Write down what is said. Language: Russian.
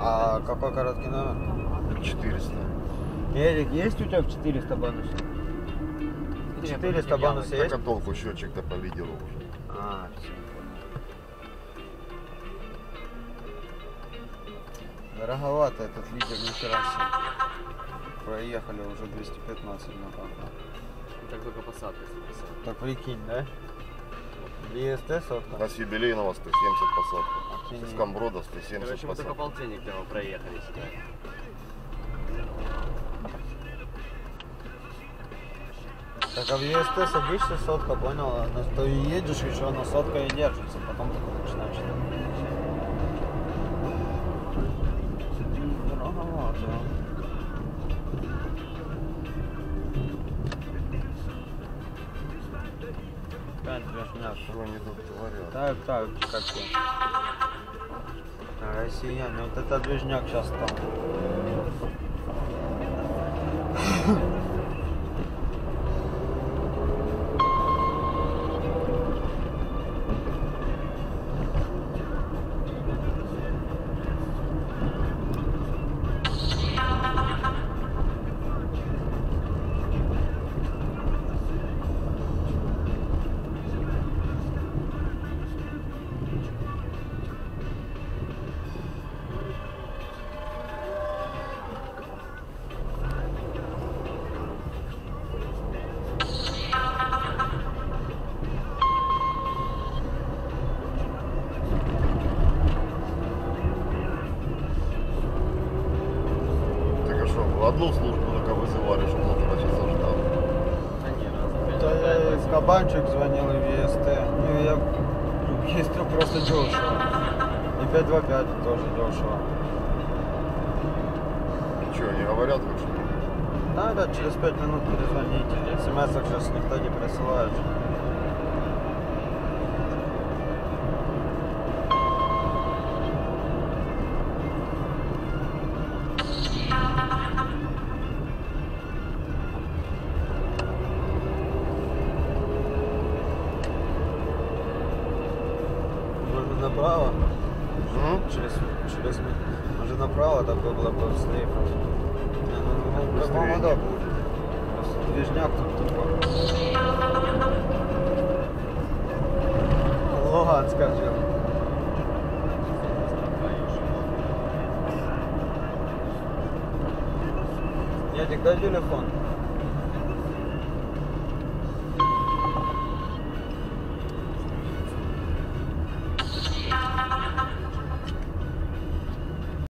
А какой короткий номер? 400. Эрик, есть у тебя в 400 бонуса? 400 бонуса Так есть? а толку счетчик-то по лидеру уже. А, все, Дороговато этот лидер, нихера себе. Проехали уже 215 на. Так только посадка 150. Так прикинь, да? ВСТ сотка? А с юбилейного 170 посадка. С Камброда 170 Короче, мы только посадка. полтинник прямо проехали сюда. Так а в ЕСТ садишься сотка, понял? На- То и едешь, еще она сотка и держится, потом только начинаешь. Что они тут? Так, так, как я. Россияне, вот это движняк сейчас там. Что, одну службу только вызывали, чтобы полтора часа ждал. Не, раз. Да я и в кабанчик звонил и в ЕСТ. Ну я в ЕСТ просто дешево. И 525 тоже дешево. Что, не говорят хоть что? Надо через 5 минут перезвоните. смс сейчас никто не присылает. Направо? М? Через, через, может направо, так было бы быстрее ну, ну, Быстрее по-моему, да. будет. Движняк тут тупо. Луганск, скажем. Едик, дай телефон.